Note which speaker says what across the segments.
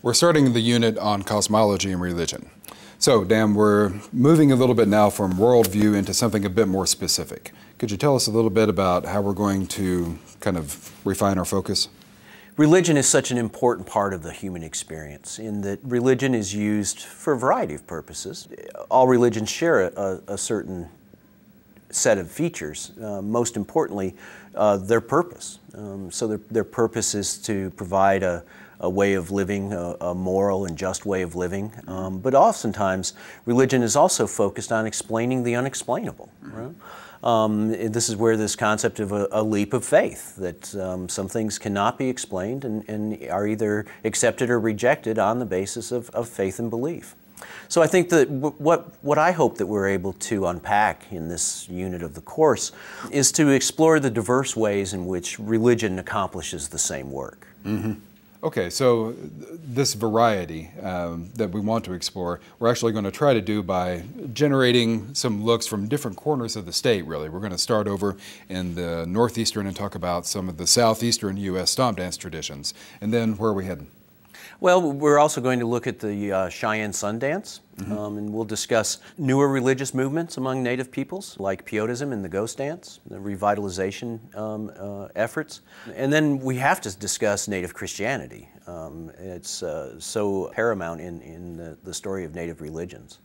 Speaker 1: We're starting the unit on cosmology and religion. So, Dan, we're moving a little bit now from worldview into something a bit more specific. Could you tell us a little bit about how we're going to kind of refine our focus?
Speaker 2: Religion is such an important part of the human experience in that religion is used for a variety of purposes. All religions share a, a certain set of features. Uh, most importantly, uh, their purpose. Um, so their, their purpose is to provide a, a way of living, a, a, moral and just way of living. Um, but oftentimes, religion is also focused on explaining the unexplainable. Right? Um, this is where this concept of a, a leap of faith, that um, some things cannot be explained and, and, are either accepted or rejected on the basis of, of faith and belief. So I think that what, what I hope that we're able to unpack in this unit of the course is to explore the diverse ways in which religion accomplishes the same work.
Speaker 1: Mm-hmm. Okay, so this variety um, that we want to explore, we're actually going to try to do by generating some looks from different corners of the state, really. We're going to start over in the northeastern and talk about some of the southeastern U.S. stomp dance traditions. And then where are we heading?
Speaker 2: Well, we're also going to look at the uh, Cheyenne Sundance, mm-hmm. um, and we'll discuss newer religious movements among Native peoples, like Peyotism and the Ghost Dance, the revitalization um, uh, efforts. And then we have to discuss Native Christianity. Um, it's uh, so paramount in, in the, the story of Native religions.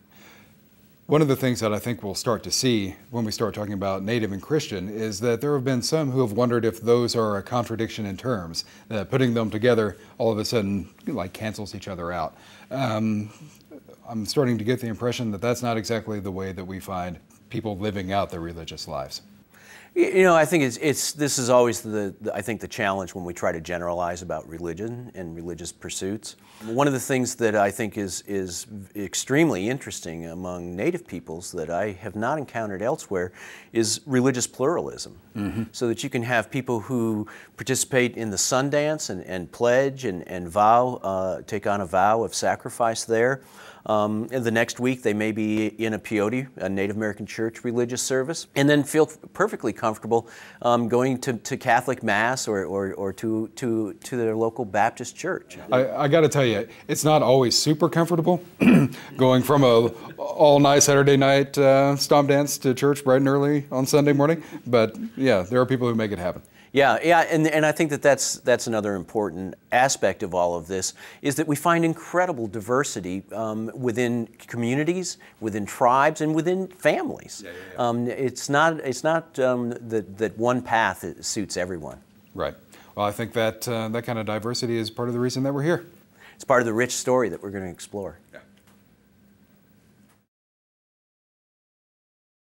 Speaker 1: One of the things that I think we'll start to see when we start talking about native and Christian is that there have been some who have wondered if those are a contradiction in terms, that putting them together all of a sudden like cancels each other out. Um, I'm starting to get the impression that that's not exactly the way that we find people living out their religious lives.
Speaker 2: You know, I think it's, it's this is always the, the, I think the challenge when we try to generalize about religion and religious pursuits. One of the things that I think is is extremely interesting among Native peoples that I have not encountered elsewhere is religious pluralism. Mm-hmm. So that you can have people who participate in the Sundance and, and pledge and, and vow, uh, take on a vow of sacrifice there. Um, the next week, they may be in a peyote, a Native American church religious service, and then feel perfectly comfortable um, going to, to Catholic Mass or, or, or to, to, to their local Baptist church.
Speaker 1: I, I got to tell you, it's not always super comfortable going from a all night Saturday night uh, stomp dance to church bright and early on Sunday morning, but yeah, there are people who make it happen.
Speaker 2: Yeah, yeah, and, and I think that that's, that's another important aspect of all of this is that we find incredible diversity um, within communities, within tribes, and within families. Yeah, yeah, yeah. Um, it's not, it's not um, that, that one path suits everyone.
Speaker 1: Right. Well, I think that uh, that kind of diversity is part of the reason that we're here.
Speaker 2: It's part of the rich story that we're going to explore.
Speaker 1: Yeah.